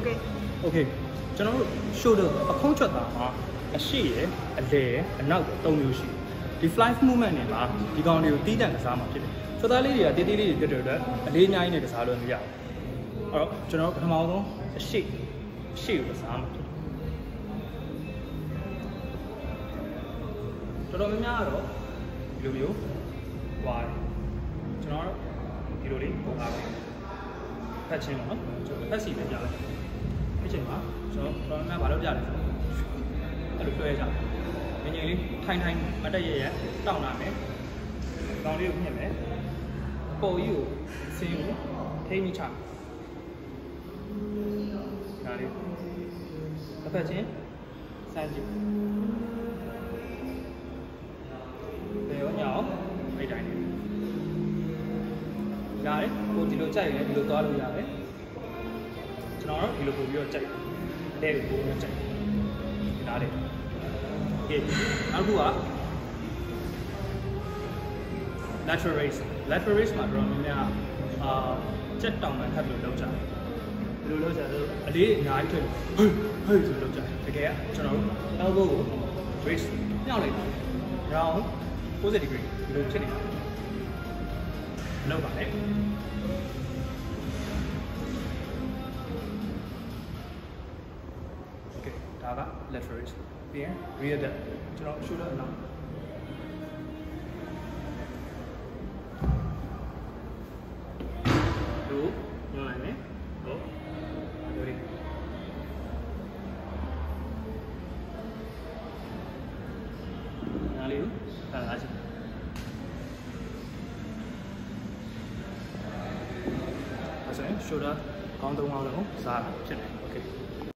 Okay Okay ကျွန်တော်တို့ shoulder အဖုံးချက်တာမှာအရှိရယ်အလဲရယ်အနောက်ရယ်၃မျိုးရှိတယ်ဒီ flight movement တွေမှာဒီကောင်တွေကိုတီးတန့်ကစားမှာဖြစ်တယ်ချက်သားလေးတွေကတေးသေးလေးတွေပြတ်တဲ့အတွက်အလေးအများကြီးနဲ့ကစားလို့မရဘူးအဲ့တော့ကျွန်တော်တို့ပထမဆုံးအရှိအရှိကိုကစားမှာဖြစ်တယ်တော်တော်များများကတော့ဒီလိုမျိုးဟွာတယ်ကျွန်တော်တို့ဒီလိုလေးပုံအားတယ် ဖတ်ချင်းပါနော်ကျွန်တော်ဖတ်စီပဲကြားလိုက်အဲ့ချိန်မှာကျွန်တော်တော်များများဘာလုပ်ကြလဲဆိုတော့အဲ့လိုတွဲကြငငယ်လေးထိုင်ထိုင်မတက်ရရတောင်းလာမယ်ကောင်းလေးကိုညှက်မယ်ပေါ်ကြီးကိုဆင်းကိုထိမိချဒါလေးတစ်ဖက်ချင်းစမ်းကြည့် ရတယ်ကိုဒီလိုကြိုက်ရင်ဒီလိုသွားလို့ရတယ်ကျွန်တော်တို့ဒီလိုပို့ပြီးတော့ကြိုက်တယ်တဲ့ကိုပို့ပြီးတော့ကြိုက်တယ်ဒါလေးကဲနောက်တစ်ခုက lateral raise lateral raise မှာတော့များများအာကြက်တောင်မှထပ်ပြီးလောက်ကြတယ်ဘယ်လိုလောက်ကြလဲအလေးအများကြီးထွက်ဟေးဟေးဆိုလောက်ကြတယ်တကယ်ကကျွန်တော်တို့ elbow ကို raise ညှောက်လိုက်တာ round 90 degree ဒီလိုဖြစ်နေတာ မလုပ်ပါနဲ့ Okay ဒါက lateral raise ပြီးရင် rear depth ကျွန်တော် shoulder အနောက် two ညွှန်လိုက်မယ်ဟုတ်ဒီလိုနားလေးကိုဒါလားချင်အဲ့ ဆိုရင် shoulder ကောင်းသုံးအောင်လို့စားတာဖြစ်တယ်